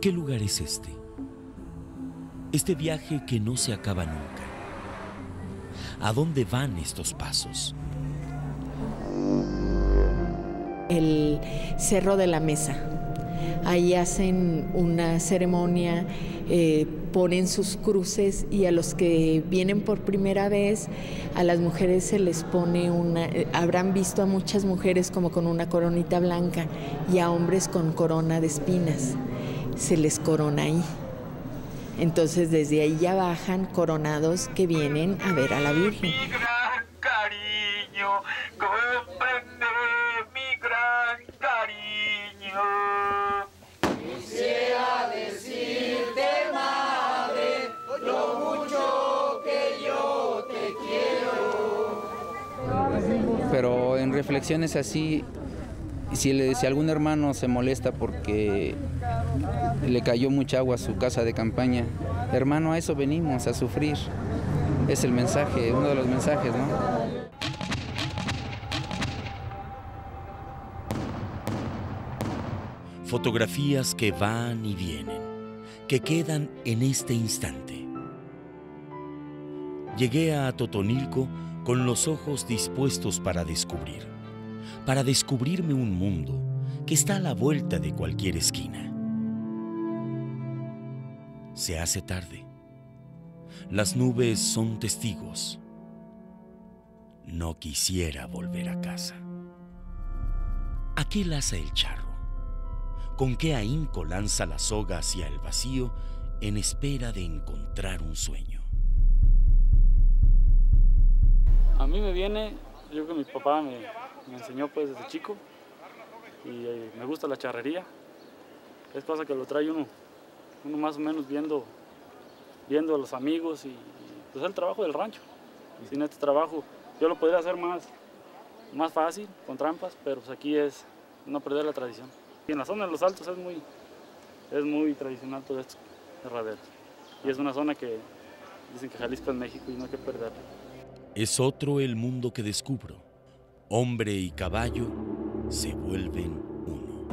¿Qué lugar es este? Este viaje que no se acaba nunca. ¿A dónde van estos pasos? El Cerro de la Mesa. Ahí hacen una ceremonia, eh, ponen sus cruces y a los que vienen por primera vez, a las mujeres se les pone una, eh, habrán visto a muchas mujeres como con una coronita blanca y a hombres con corona de espinas. Se les corona ahí. Entonces desde ahí ya bajan coronados que vienen a ver a la Virgen. Mi gran cariño, comprende mi gran cariño. Quisiera decirte, madre, lo mucho que yo te quiero. pero en reflexiones así, si, si algún hermano se molesta porque le cayó mucha agua a su casa de campaña, hermano, a eso venimos, a sufrir. Es el mensaje, uno de los mensajes, ¿no? Fotografías que van y vienen, que quedan en este instante. Llegué a Totonilco con los ojos dispuestos para descubrir, para descubrirme un mundo que está a la vuelta de cualquier esquina. Se hace tarde. Las nubes son testigos. No quisiera volver a casa. ¿A qué laza el charro? ¿Con qué ahínco lanza la soga hacia el vacío en espera de encontrar un sueño? A mí me viene, yo que mi papá me, me enseñó pues desde chico y eh, me gusta la charrería. Es cosa que lo trae uno, uno más o menos viendo, viendo a los amigos y, y, pues el trabajo del rancho. Sin este trabajo yo lo podría hacer más, más fácil, con trampas, pero pues aquí es no perder la tradición. Y en la zona de los altos es muy, es muy tradicional todo esto, herradero. Y es una zona que dicen que Jalisco es México y no hay que perderla. Es otro el mundo que descubro. Hombre y caballo se vuelven uno.